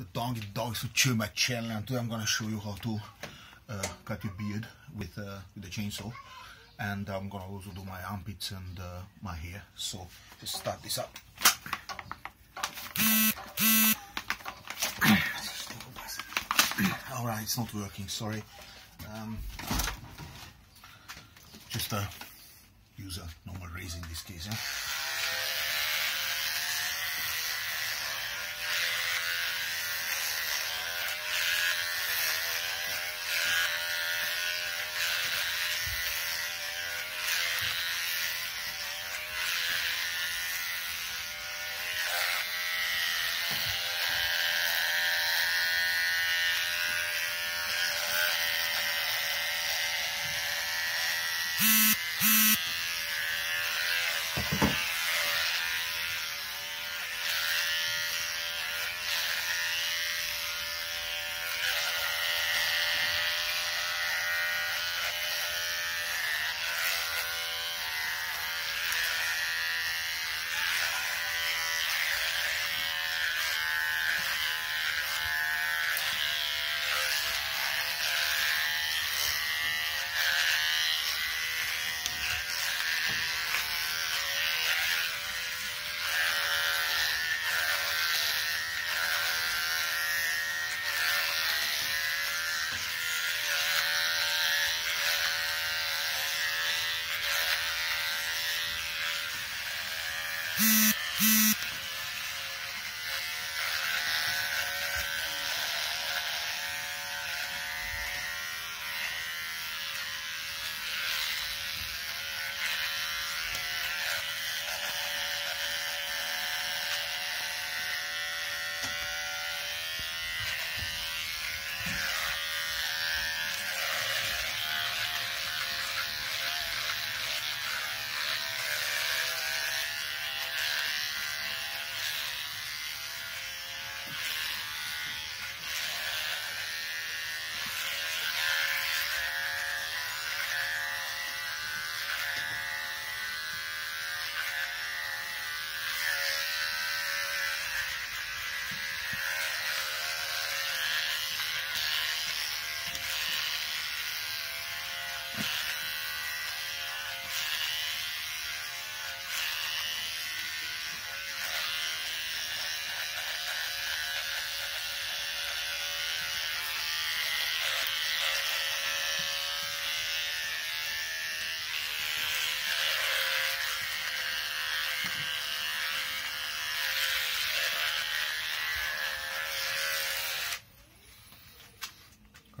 the donkey dogs to chew my channel and today I'm gonna show you how to uh, cut your beard with, uh, with the chainsaw. And I'm gonna also do my armpits and uh, my hair. So let's start this up. Alright it's not working sorry. Um, just uh, use a normal razor in this case yeah?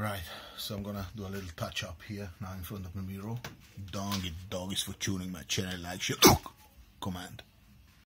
Right, so I'm gonna do a little touch up here now in front of the mirror. Doggy dog is for tuning my channel like shit. Command.